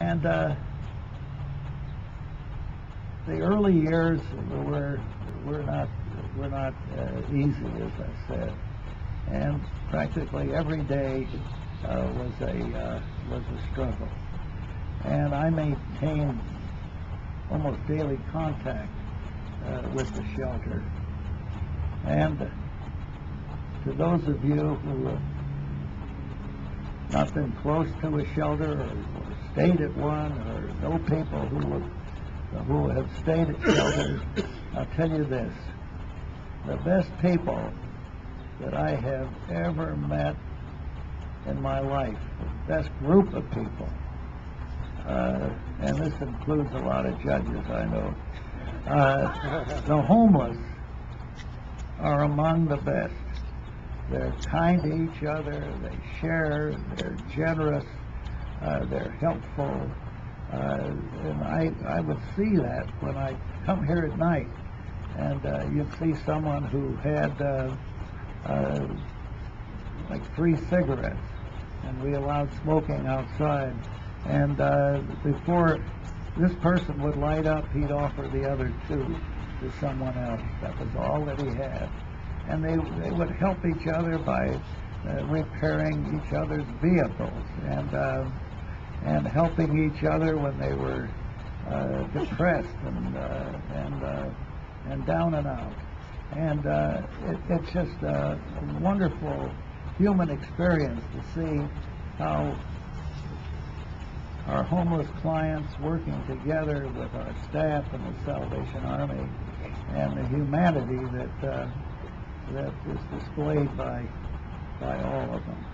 And uh, the early years were were not were not uh, easy, as I said, and practically every day uh, was a uh, was a struggle. And I maintained almost daily contact uh, with the shelter. And to those of you who have not been close to a shelter or, stayed at one or know people who have, who have stayed at shelters, I'll tell you this. The best people that I have ever met in my life, the best group of people, uh, and this includes a lot of judges, I know, uh, the homeless are among the best. They're kind to each other, they share, they're generous, uh, they're helpful. Uh, and I, I would see that when I come here at night. And uh, you'd see someone who had uh, uh, like three cigarettes, and we allowed smoking outside. And uh, before this person would light up, he'd offer the other two to someone else. That was all that he had and they, they would help each other by uh, repairing each other's vehicles and uh, and helping each other when they were uh, depressed and uh, and uh, and down and out. And uh, it, it's just a wonderful human experience to see how our homeless clients working together with our staff and the Salvation Army and the humanity that uh, that is displayed by by all of them.